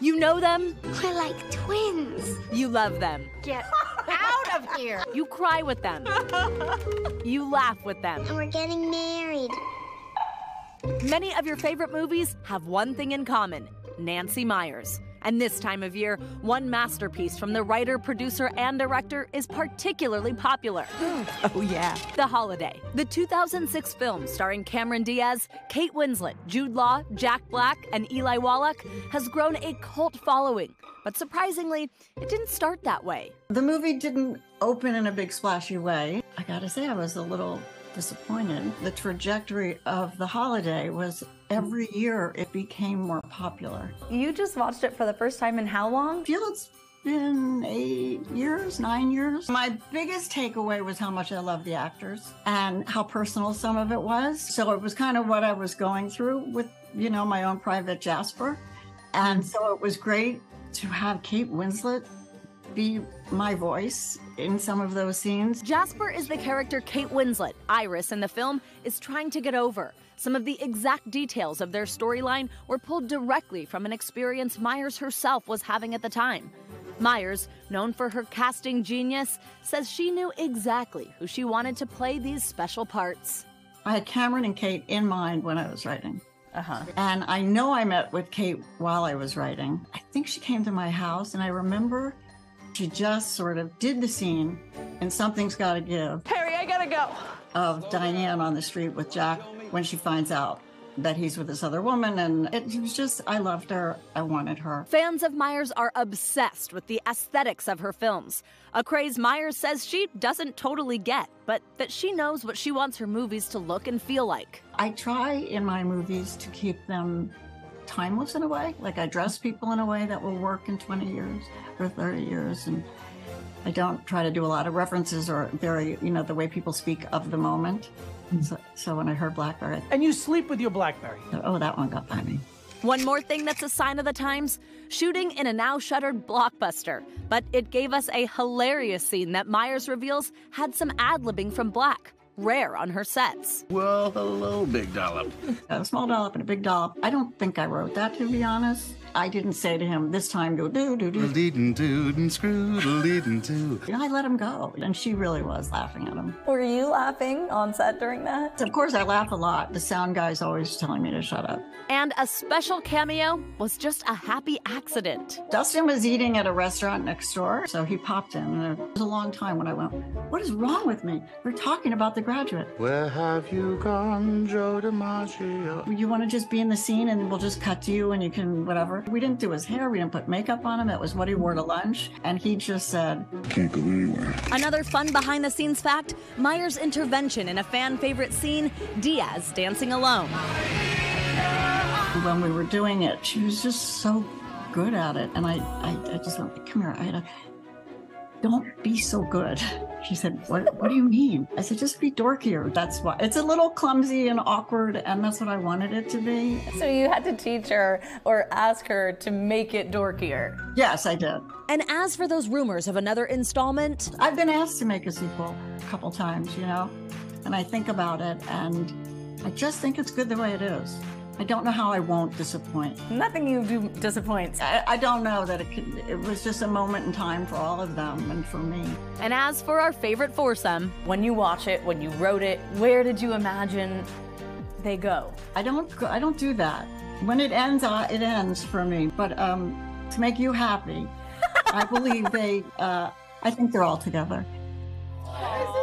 You know them. We're like twins. You love them. Get out of here. You cry with them. you laugh with them. And we're getting married. Many of your favorite movies have one thing in common Nancy Meyers. And this time of year, one masterpiece from the writer, producer, and director is particularly popular. oh, yeah. The Holiday. The 2006 film starring Cameron Diaz, Kate Winslet, Jude Law, Jack Black, and Eli Wallach has grown a cult following. But surprisingly, it didn't start that way. The movie didn't open in a big splashy way. I gotta say, I was a little disappointed. The trajectory of the holiday was every year it became more popular. You just watched it for the first time in how long? I feel it's been eight years, nine years. My biggest takeaway was how much I love the actors and how personal some of it was. So it was kind of what I was going through with, you know, my own private Jasper. And so it was great to have Kate Winslet be my voice in some of those scenes. Jasper is the character Kate Winslet, Iris in the film, is trying to get over. Some of the exact details of their storyline were pulled directly from an experience Meyers herself was having at the time. Meyers, known for her casting genius, says she knew exactly who she wanted to play these special parts. I had Cameron and Kate in mind when I was writing. Uh-huh. And I know I met with Kate while I was writing. I think she came to my house and I remember she just sort of did the scene and something's got to give. Harry, I gotta go. Of Diane on the street with Jack when she finds out that he's with this other woman. And it was just, I loved her. I wanted her. Fans of Meyers are obsessed with the aesthetics of her films. A craze Meyers says she doesn't totally get, but that she knows what she wants her movies to look and feel like. I try in my movies to keep them timeless in a way. Like I dress people in a way that will work in 20 years or 30 years. And I don't try to do a lot of references or very, you know, the way people speak of the moment. Hmm. So, so when I heard Blackberry, And you sleep with your Blackberry. oh, that one got by me. One more thing that's a sign of the times shooting in a now shuttered blockbuster. But it gave us a hilarious scene that Meyers reveals had some ad libbing from Black, rare on her sets. Well, hello, Big Dollop. A small dollop and a big dollop. I don't think I wrote that, to be honest. I didn't say to him, this time do do do do. Leadin' dude and screw leadin' to. I let him go. And she really was laughing at him. Were you laughing on set during that? Of course, I laugh a lot. The sound guy's always telling me to shut up. And a special cameo was just a happy accident. Dustin was eating at a restaurant next door, so he popped in. And it was a long time when I went, What is wrong with me? We're talking about the graduate. Where have you gone, Joe DiMaggio? You want to just be in the scene and we'll just cut to you and you can whatever. We didn't do his hair, we didn't put makeup on him. That was what he wore to lunch. And he just said, Can't go anywhere. Another fun behind the scenes fact Meyers' intervention in a fan favorite scene Diaz dancing alone. when we were doing it, she was just so good at it. And I, I, I just went, come here, Ida. Don't be so good. She said, what, what do you mean? I said, just be dorkier. That's why. It's a little clumsy and awkward, and that's what I wanted it to be. So you had to teach her or ask her to make it dorkier. Yes, I did. And as for those rumors of another installment, I've been asked to make a sequel a couple times, you know, and I think about it, and I just think it's good the way it is. I don't know how I won't disappoint. Nothing you do disappoints. I, I don't know that it could, it was just a moment in time for all of them and for me. and as for our favorite foursome, When you watch it, when you wrote it, where did you imagine they go? I don't I don't do that. When it ends, uh, it ends for me. But um, to make you happy, I believe they. Uh, I think they're all together.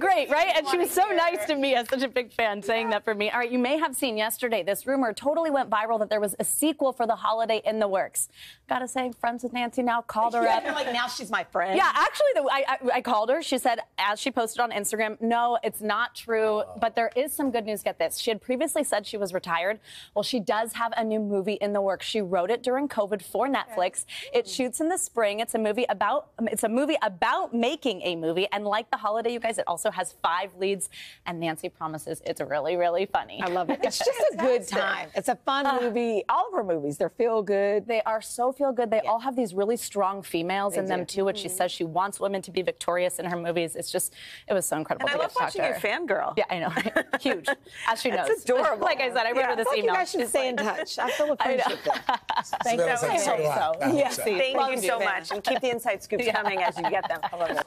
Great, right? And she was so nice to me as such a big fan saying that for me. All right, you may have seen yesterday this rumor totally went viral that there was a sequel for the holiday in the works. Gotta say, friends with Nancy now called her up. like now she's my friend. Yeah, actually, the, I, I, I called her. She said, as she posted on Instagram, no, it's not true, oh. but there is some good news. Get this. She had previously said she was retired. Well, she does have a new movie in the works. She wrote it during COVID for Netflix. It hmm. shoots in the spring. It's a movie about, it's a movie about making a movie. And like The Holiday, you guys, it also also has five leads, and Nancy promises it's really, really funny. I love it. It's just a good time. It's a fun movie. All of her movies, they're feel good. They are so feel good. They all have these really strong females in them too. Which she mm-hmm. says she wants women to be victorious in her movies. It's just, it was so incredible. And I love get to talk watching to you her. fangirl. Yeah, I know. Huge, as she knows. That's adorable. Like I said, I wrote Yeah. her this feel I email. you guys should She's stay in touch. I feel a friendship there. Thank you. so do I. I hope Yeah. so. Thank you you, so much, and keep the inside scoops coming as you get them. I love it.